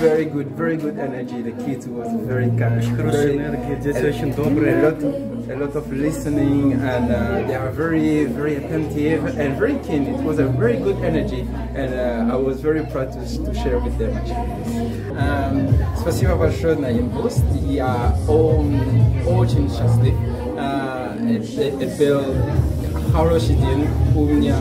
very good, very good energy. The kids was very kind. хорошая very- энергия, дети a- очень добрые. A lot, a lot of listening, and uh, they are very, very attentive and very keen. It was a very good energy, and uh, I was very proud to, to share with them. Um, спасибо большое на Инбуст. Я он, очень счастлив. Uh, это, это был хороший день. У меня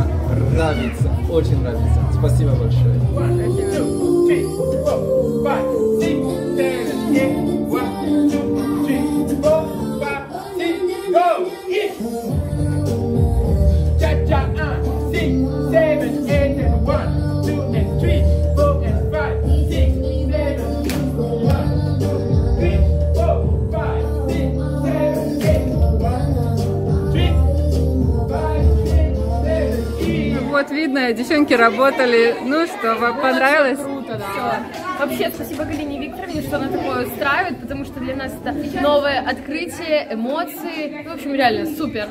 нравится, очень нравится. Спасибо большое. three, four, five, six, seven, eight. One, two, three, four, five, six, go. Yeah. Cha cha, uh, six, seven, eight. Вот видно, девчонки работали. Ну что, вам понравилось? Круто, да. Вообще, спасибо Галине Викторовне, что она такое устраивает, потому что для нас это новое открытие, эмоции. Ну, В общем, реально супер.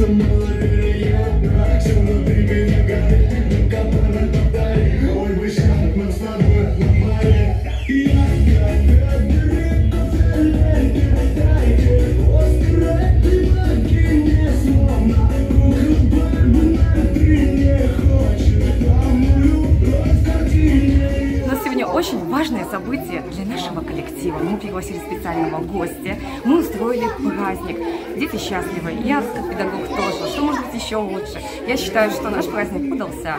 Come on, baby, I got you, baby, очень важное событие для нашего коллектива. Мы пригласили специального гостя, мы устроили праздник. Дети счастливы, я как педагог тоже. Что может быть еще лучше? Я считаю, что наш праздник удался.